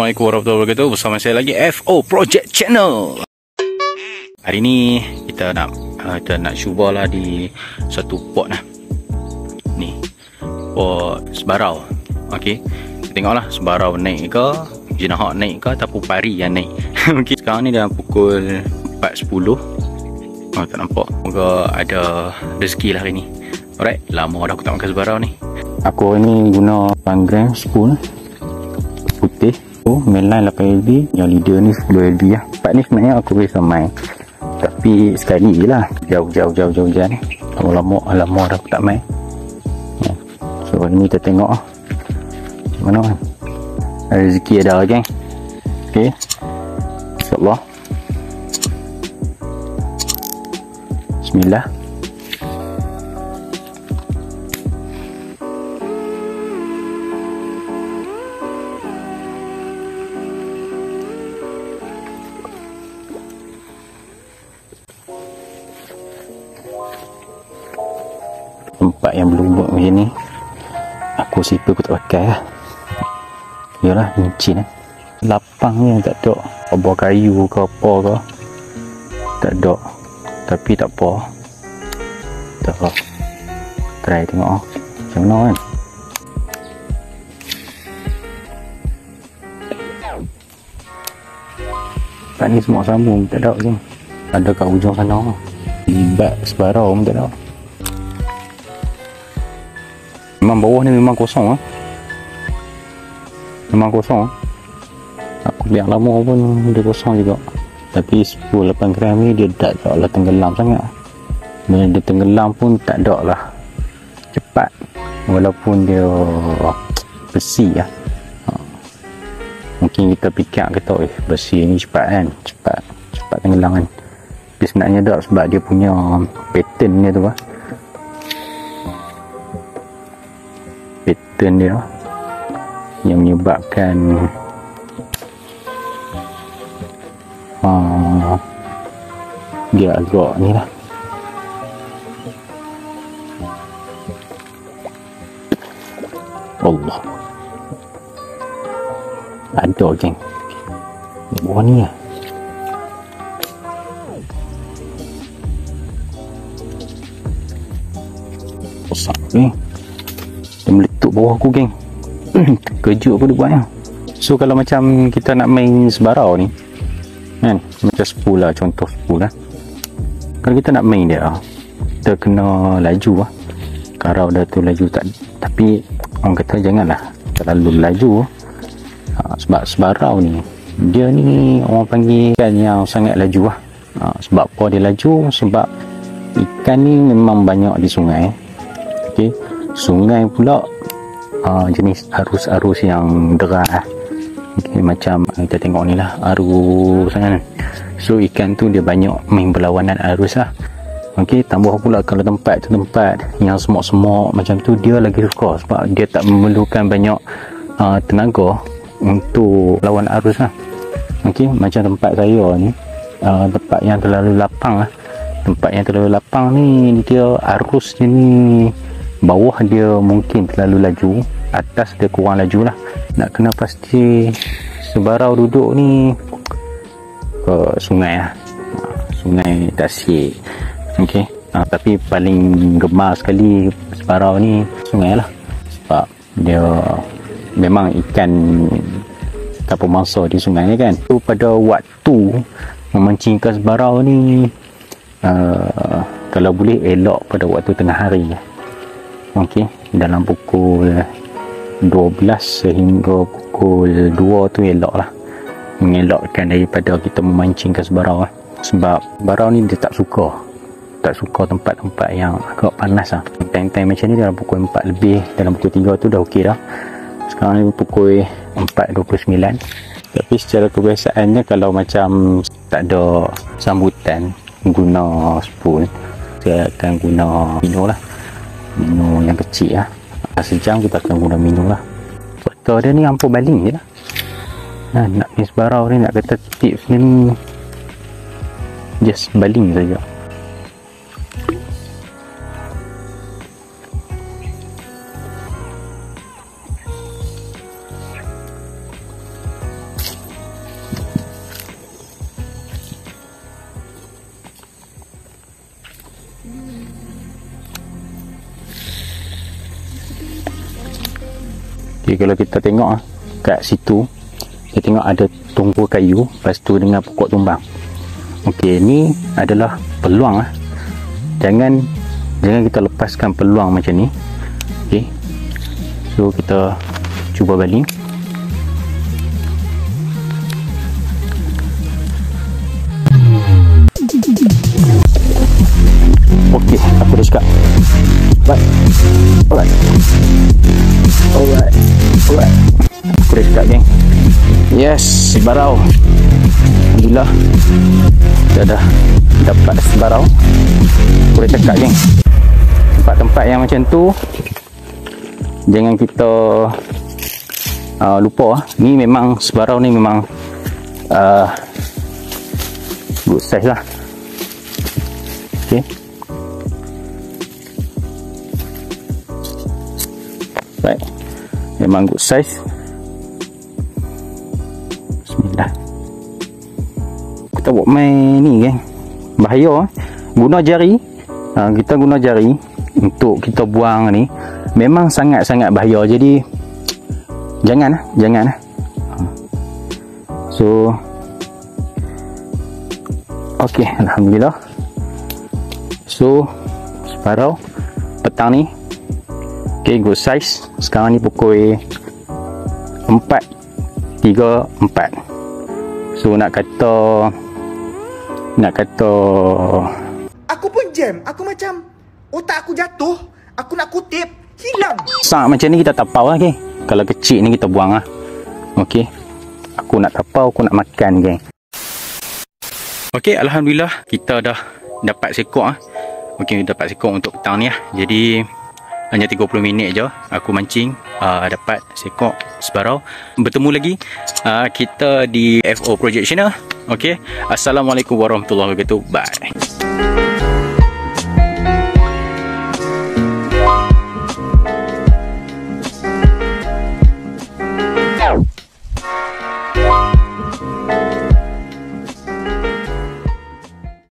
Assalamualaikum warahmatullahi wabarakatuh. Bersama saya lagi FO Project Channel. Hari ni kita nak uh, kita nak cuba lah di satu pot lah. Ni Pot sebarau. Okay Kita tengok lah sebarau naik ke Jenahak naik ke Ataupun pari yang naik. Okay sekarang ni dah pukul 4.10 Oh tak nampak. Moga ada rezeki lah hari ni. Alright Lama dah aku tak makan sebarau ni. Aku ni guna panggang spoon Putih tu mainline 8LB yang leader ni 10LB lah. Part ni sebenarnya aku bisa main tapi sekali je lah. Jauh-jauh jauh-jauh je ni. Lama-lama lama dah aku tak main. Ya. so ni kita tengok lah. Mana kan? Rezeki ada geng ok insyaAllah. Bismillah tempat yang berlubuk macam ni aku sipa aku tak pakai lah. Yalah licin eh lapang ni tak ada. Obor kayu ke apa ke tak ada. Tapi tak apa. Tak apa. Try tengok oh. macam mana kan? Tak ni semua sambung tak ada je. Ada kat ujung sana. Libat sebarau pun tak ada Memang bawah ni memang kosong ah. Memang kosong. Aku biar lama pun dia kosong juga. Tapi 10 8 gram ni dia tak tak lah tenggelam sangat. Bila dia tenggelam pun tak ada lah cepat. Walaupun dia besi lah. Ha. Mungkin kita fikir kata eh besi ni cepat kan. Cepat. Cepat tenggelam kan. Tapi sebenarnya tak sebab dia punya pattern dia tu lah. Pattern dia yang menyebabkan uh, dia agak ni lah Allah ada geng bawah ni lah besar ni dia meletup bawah aku geng. Kejut aku dia buat ya. so kalau macam kita nak main sebarau ni kan macam spool lah contoh spool lah. Kalau kita nak main dia kita kena laju lah. Karau dah tu laju tak tapi orang kata janganlah terlalu laju. Ha, sebab sebarau ni dia ni orang panggil ikan yang sangat laju lah. Ha, sebab apa dia laju sebab ikan ni memang banyak di sungai sungai pula uh, jenis arus-arus yang deras okay, macam kita tengok ni lah arus kan. So ikan tu dia banyak main berlawanan arus lah. Ok tambah pula kalau tempat tu tempat yang semok-semok macam tu dia lagi suka sebab dia tak memerlukan banyak uh, tenaga untuk lawan arus lah. Ok macam tempat saya ni uh, tempat yang terlalu lapang lah. Tempat yang terlalu lapang ni dia arus ni bawah dia mungkin terlalu laju atas dia kurang laju lah nak kena pasti sebarau duduk ni ke sungai lah. Sungai tasik. Ok ha, tapi paling gemar sekali sebarau ni sungai lah. Sebab dia memang ikan kapal mangsa di sungai ni kan. So, pada waktu memancingkan sebarau ni uh, kalau boleh elok pada waktu tengah hari Okey, dalam pukul 12 sehingga pukul 2 tu elok lah. Mengelakkan daripada kita memancingkan sebarau lah. sebab barau ni dia tak suka. Tak suka tempat-tempat yang agak panas lah. Time-time macam ni dalam pukul 4 lebih dalam pukul 3 tu dah ok dah. Sekarang ni pukul 4.29 tapi secara kebiasaannya kalau macam tak ada sambutan guna spoon saya akan guna minum lah minum yang kecil lah sejam kita akan guna minum lah. Foto dia ni ampun baling je lah. Nah, nak ni sebarau ni nak kata tips ni just baling saja Okay, kalau kita tengok ah, kat situ, kita tengok ada tungku kayu, lepas tu dengan pokok tumbang. Okey, ni adalah peluang ah. Jangan jangan kita lepaskan peluang macam ni. Okey. So kita cuba balik. Alright. Aku dah cakap, geng. Yes, barau. Alhamdulillah. Kita dah dapat sebarau. Aku dah cakap, geng. Tempat-tempat yang macam tu, jangan kita uh, lupa. ah. Ni memang sebarau ni memang uh, good size lah. Okay. Baik. Memang good size. Bismillah. Kita buat main ni kan. Bahaya eh. Guna jari. Ha, kita guna jari untuk kita buang ni memang sangat-sangat bahaya. Jadi jangan lah, jangan lah. So Okey, alhamdulillah. So separuh petang ni Okay, good size. Sekarang ni pukul 4 3 4. So nak kata nak kata Aku pun jam. Aku macam otak aku jatuh. Aku nak kutip. Hilang. sangat macam ni kita tapau lah, okay. Kalau kecil ni kita buang lah. Okay. Aku nak tapau, aku nak makan, geng. Okay, Alhamdulillah kita dah dapat sekok ah. Okay, dapat sekok untuk petang ni lah. Jadi hanya 30 minit je. Aku mancing uh, dapat sekok sebarau. Bertemu lagi uh, kita di FO Project Channel. Okay Assalamualaikum warahmatullahi wabarakatuh. Bye